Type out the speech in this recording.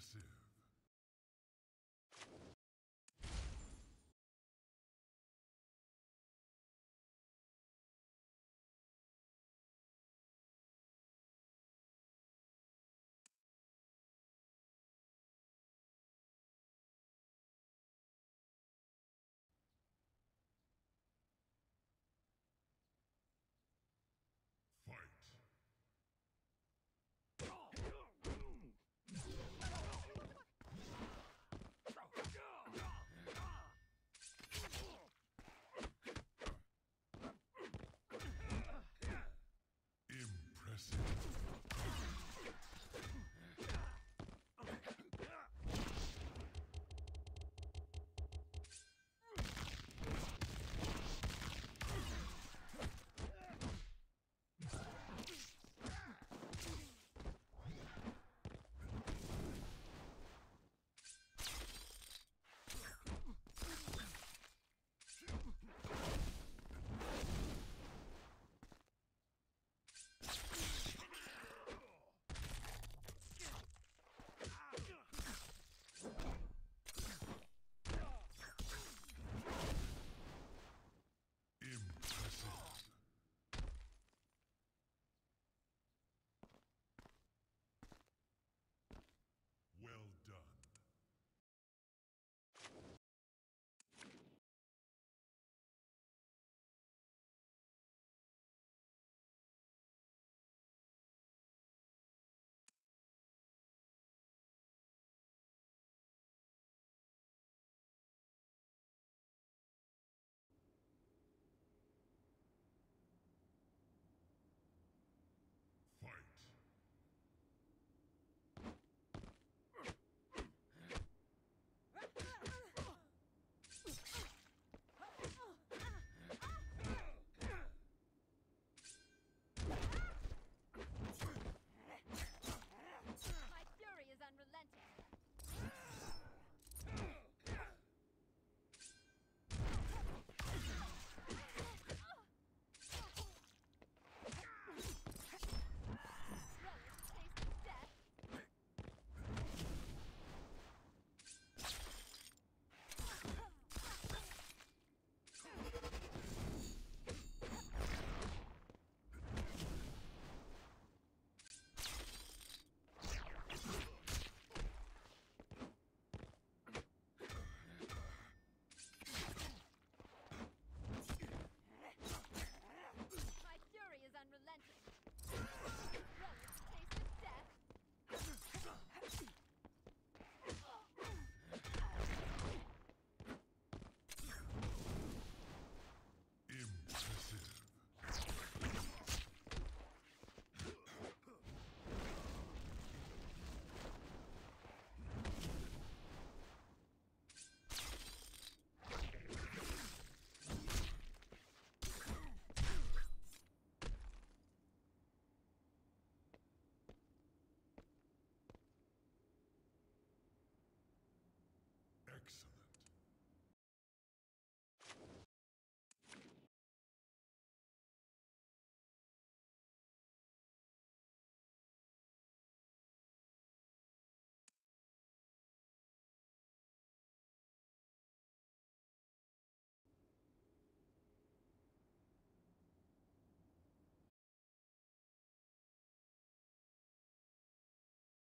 Impressive.